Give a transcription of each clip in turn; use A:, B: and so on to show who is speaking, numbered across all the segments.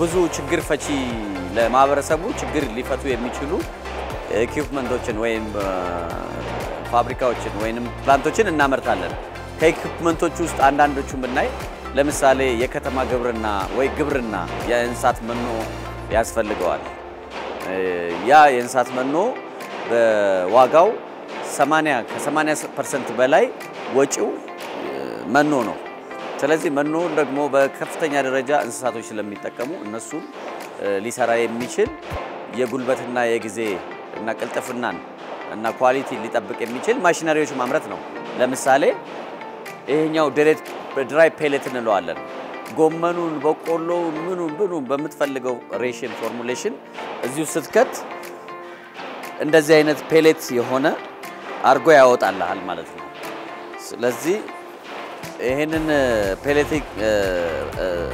A: ብዙ ችግር ፈቺ ለማህበረሰቡ ችግር ሊፈቱ የሚችሉ equipment ኦችን ወይም ፋብሪካዎችን ወይም plant ኦችን እናመርታለን። ከ equipment ኦች ውስጥ አንዳንዶቹን ብናይ ለምሳሌ የከተማ ግብርና ወይ ግብርና የእንስሳት መኖ ያስፈልገዋል። ያ የእንስሳት መኖ በዋጋው 80 ከ80 percent በላይ ወጪው መኖ ነው። ስለዚህ መኖን ደግሞ በከፍተኛ ደረጃ እንስሳቶች ስለሚጠቀሙ እነሱም ሊሰራ የሚችል የጉልበትና የጊዜ እና ቅልጥፍናን እና quality ሊጠብቅ የሚችል ማሽነሪዎች ማምረት ነው። ለምሳሌ ይሄኛው ዴሬት dry pellet እንለዋለን። ጎመኑን፣ በቆሎውን፣ ምኑን ምኑን በምትፈልገው ration formulation እዚሁ ስትከት እንደዚህ አይነት pellet የሆነ አርጎ ያወጣልሃል ማለት ነው። ስለዚህ ይህንን ፔሌቲክ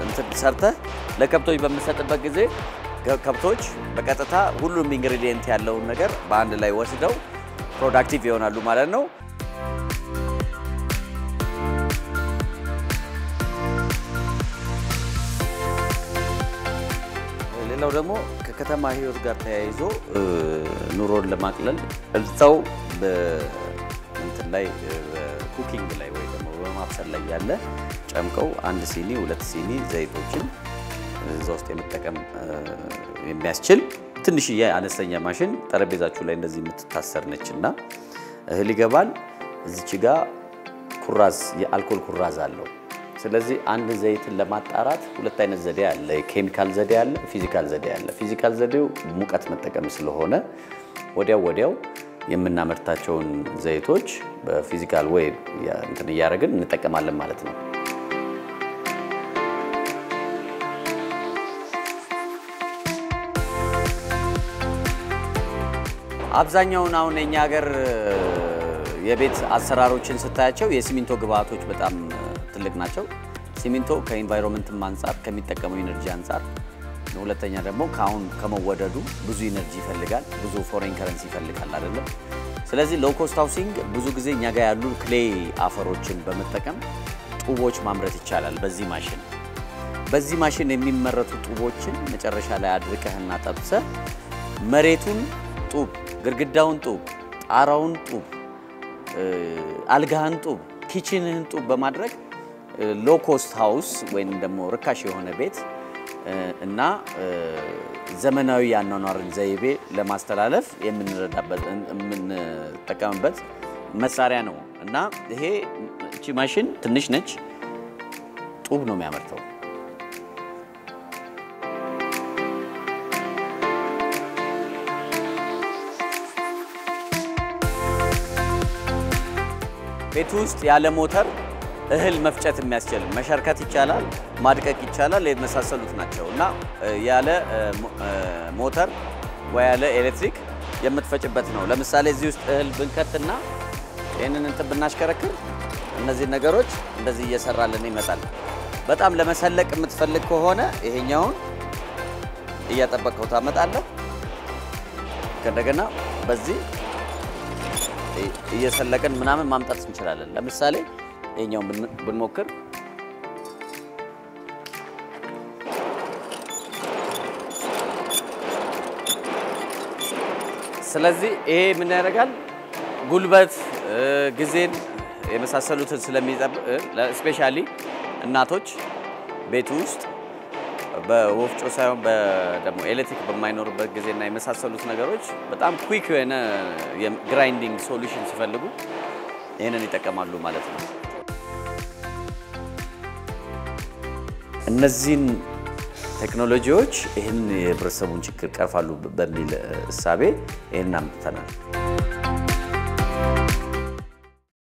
A: እንትን ሰርተህ ለከብቶች በምሰጥበት ጊዜ ከብቶች በቀጥታ ሁሉም ingredient ያለውን ነገር በአንድ ላይ ወስደው productive ይሆናሉ ማለት ነው። ሌላው ደግሞ ከከተማ ሕይወት ጋር ተያይዞ ኑሮን ለማቅለል እዛው እንትን ላይ cooking ላይ በማብሰል ላይ ያለ ጨምቀው አንድ ሲኒ ሁለት ሲኒ ዘይቶችን እዛ ውስጥ የመጠቀም የሚያስችል ትንሽዬ አነስተኛ ማሽን ጠረጴዛችሁ ላይ እንደዚህ የምትታሰር ነች እና እህል ይገባል። እዚች ጋ ኩራዝ የአልኮል ኩራዝ አለው። ስለዚህ አንድ ዘይትን ለማጣራት ሁለት አይነት ዘዴ አለ። የኬሚካል ዘዴ አለ፣ physical ዘዴ አለ። physical ዘዴው ሙቀት መጠቀም ስለሆነ ወዲያው ወዲያው የምናመርታቸውን ዘይቶች በ physical ወይ እንትን እያደረግን እንጠቀማለን ማለት ነው። አብዛኛውን አሁን የኛ ሀገር የቤት አሰራሮችን ስታያቸው የሲሚንቶ ግብአቶች በጣም ትልቅ ናቸው። ሲሚንቶ ከ environment ም አንጻር ከሚጠቀመው energy አንጻር፣ ሁለተኛ ደግሞ ከአሁን ከመወደዱ ብዙ energy ይፈልጋል፣ ብዙ foreign currency ይፈልጋል አይደለም። ስለዚህ low cost housing ብዙ ጊዜ እኛ ጋር ያሉ clay አፈሮችን በመጠቀም ጡቦች ማምረት ይቻላል በዚህ ማሽን። በዚህ ማሽን የሚመረቱ ጡቦችን መጨረሻ ላይ አድርቀህና ጠብሰህ መሬቱን ጡብ፣ ግድግዳውን ጡብ፣ ጣራውን ጡብ፣ አልጋህን ጡብ፣ kitchen ህን ጡብ በማድረግ low cost house ወይም ደግሞ ርካሽ የሆነ ቤት እና ዘመናዊ የአኗኗርን ዘይቤ ለማስተላለፍ የምንረዳበት የምንጠቀምበት መሳሪያ ነው እና ይሄ እቺ ማሽን ትንሽ ነች፣ ጡብ ነው የሚያመርተው። ቤት ውስጥ ያለ ሞተር እህል መፍጨት የሚያስችል መሸርከት ይቻላል፣ ማድቀቅ ይቻላል፣ የመሳሰሉት ናቸው እና ያለ ሞተር ወይ ያለ ኤሌክትሪክ የምትፈጭበት ነው። ለምሳሌ እዚህ ውስጥ እህል ብንከትና ይህንን እንትን ብናሽከረክር እነዚህ ነገሮች እንደዚህ እየሰራልን ይመጣል። በጣም ለመሰለቅ የምትፈልግ ከሆነ ይሄኛውን እያጠበቀው ታመጣለህ። ከእንደገና በዚህ እየሰለቅን ምናምን ማምጣት እንችላለን። ለምሳሌ ይሄኛውን ብንሞክር ስለዚህ ይሄ ምን ያደርጋል? ጉልበት፣ ጊዜን የመሳሰሉትን ስለሚጠብቅ ስፔሻሊ እናቶች ቤት ውስጥ በወፍጮ ሳይሆን ደግሞ ኤሌክትሪክ በማይኖርበት ጊዜና የመሳሰሉት ነገሮች በጣም quick የሆነ የ grinding solution ሲፈልጉ ይህንን ይጠቀማሉ ማለት ነው። እነዚህን ቴክኖሎጂዎች ይህን የህብረተሰቡን ችግር ቀርፋሉ በሚል እሳቤ ይህን አምጥተናል።